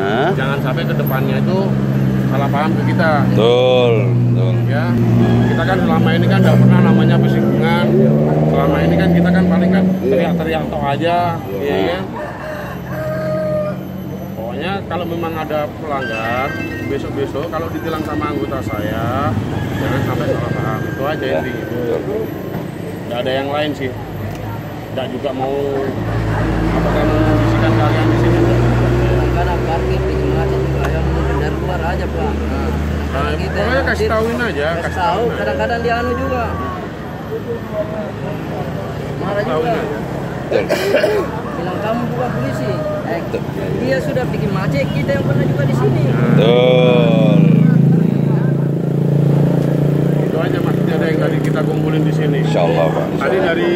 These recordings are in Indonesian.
Hah? jangan sampai ke depannya itu salah paham ke kita. Betul, betul. Ya, kita kan selama ini kan nggak pernah namanya bersinggungan. Selama ini kan kita kan paling kan teriak-teriak tok aja, iya kan? Pokoknya kalau memang ada pelanggar, besok-besok kalau ditilang sama anggota saya, jangan sampai salah paham. Itu aja inti. Nggak ada yang lain sih. Nggak juga mau apakah mengisikan kalian di sini. kadang parkir di macet juga yang menghindar keluar aja pak Nah, Kita pokoknya kasih tahuin aja, kasih kasih tahu. kadang-kadang dia anu juga. Marah juga. bilang kamu bukan polisi. Eh, dia sudah bikin macet kita yang pernah juga di sini. Betul. Itu aja mas, Jadi ada yang tadi kita kumpulin di sini. Insya Allah, Pak. Insya Tadi dari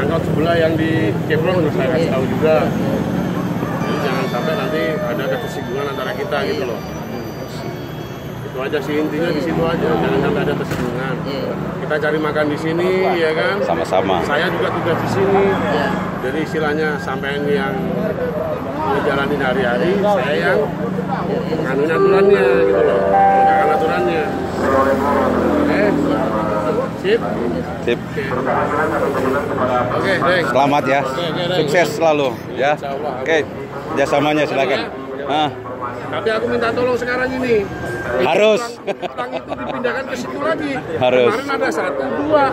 angkot sebelah yang di Kepron saya kasih tahu juga. Jadi jangan sampai nanti ada ketersinggungan antara kita gitu loh. Itu aja sih intinya di situ aja, jangan sampai ada ketersinggungan. Iya. Kita cari makan di sini, ya kan? Sama-sama. Saya juga tugas di sini. ya Jadi istilahnya sampai yang ngejalanin hari-hari, saya yang nganuin aturannya gitu loh, menegakkan aturannya. Oke, sip. Sip. Oke, Dek. Selamat ya. Oke, oke, Dek. Sukses selalu ya. Oke. Kerjasamanya silakan. Ah, Tapi aku minta tolong sekarang ini. Harus. Tulang itu dipindahkan ke situ lagi. Harus. Kemarin ada satu, dua.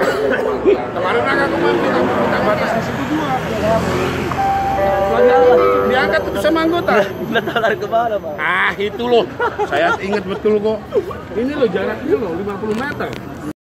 Kemarin agak kemarin kita minta batas di situ dua. Soalnya diangkat itu sama anggota. lari ke mana pak Ah itu loh, saya ingat betul kok. Ini loh jaraknya loh 50 meter.